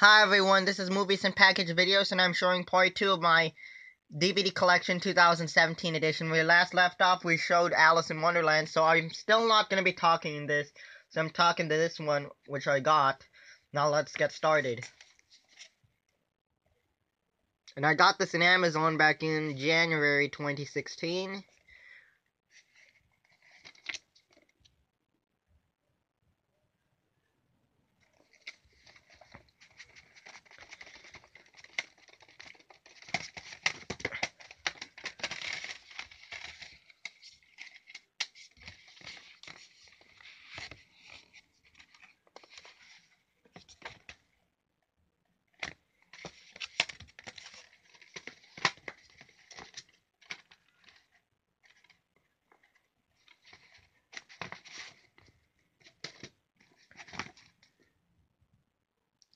Hi everyone, this is Movies and Package Videos and I'm showing part 2 of my DVD Collection 2017 edition. We last left off, we showed Alice in Wonderland, so I'm still not going to be talking in this. So I'm talking to this one, which I got. Now let's get started. And I got this in Amazon back in January 2016.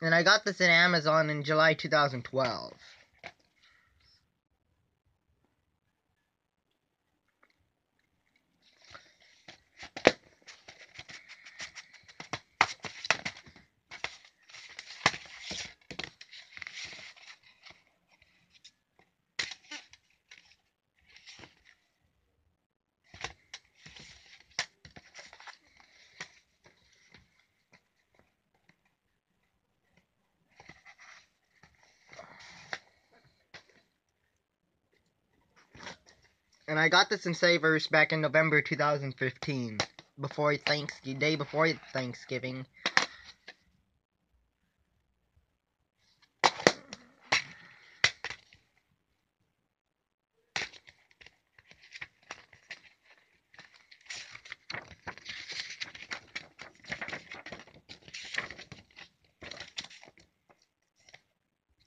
And I got this in Amazon in July 2012. And I got this in Savers back in November 2015. Before Thanksgiving, day before Thanksgiving.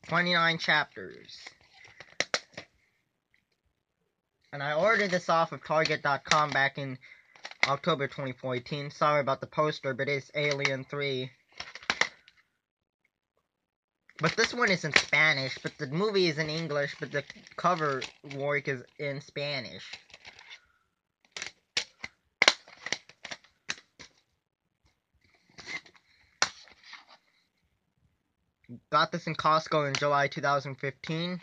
Twenty-nine chapters. And I ordered this off of Target.com back in October 2014. Sorry about the poster, but it's Alien 3. But this one is in Spanish, but the movie is in English, but the cover work is in Spanish. Got this in Costco in July 2015.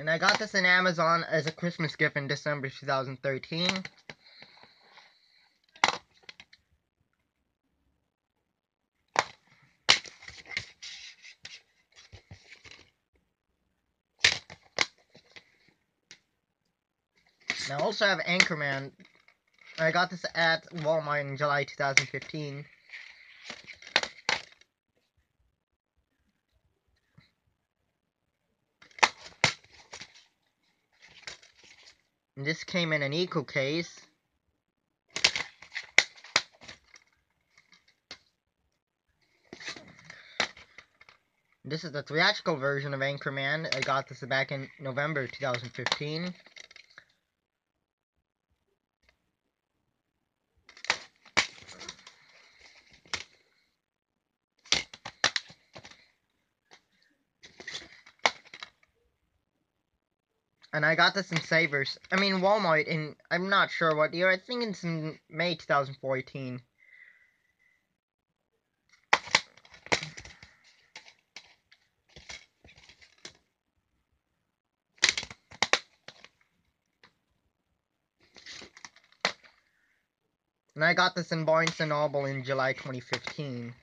And I got this in Amazon as a Christmas gift in December 2013. I also have Anchorman. I got this at Walmart in July 2015. And this came in an eco case. This is the theatrical version of Anchorman. I got this back in November 2015. And I got this in Savers. I mean Walmart in I'm not sure what year. I think it's in May 2014. And I got this in Barnes & Noble in July 2015.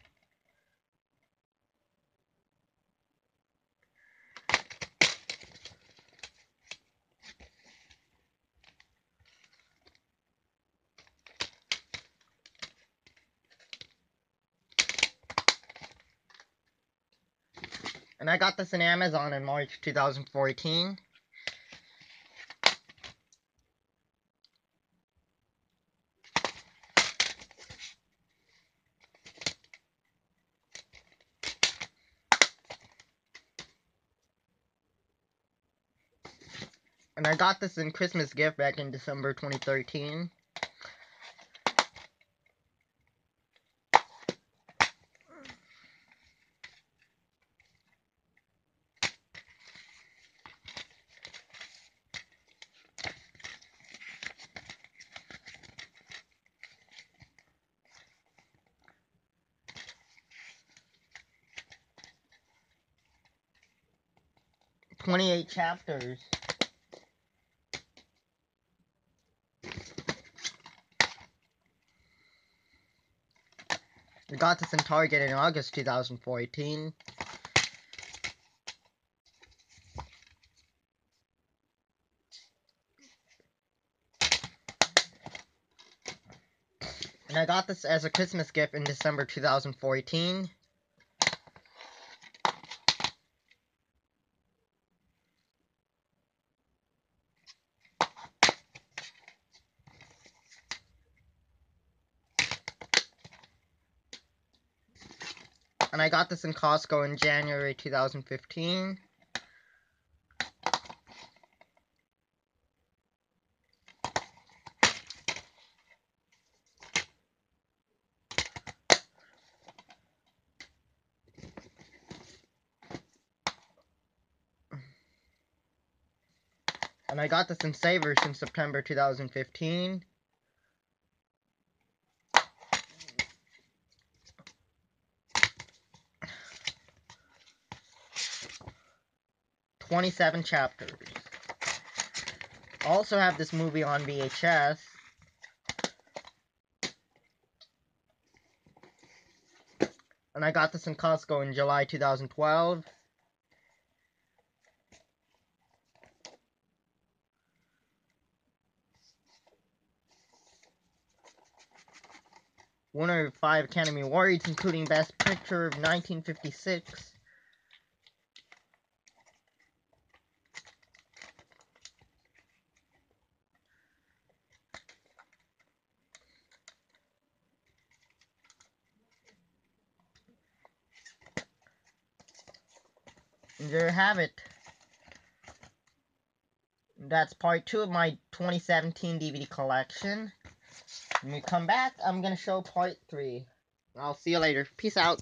And I got this in Amazon in March 2014. And I got this in Christmas gift back in December 2013. 28 chapters. We got this in Target in August 2014. And I got this as a Christmas gift in December 2014. And I got this in Costco in January 2015. And I got this in Savers in September 2015. Twenty-seven chapters. Also have this movie on VHS. And I got this in Costco in July 2012. winner of five Academy Awards, including Best Picture of 1956. There you have it. That's part two of my 2017 DVD collection. When we come back, I'm going to show part three. I'll see you later. Peace out.